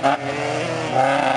Yeah.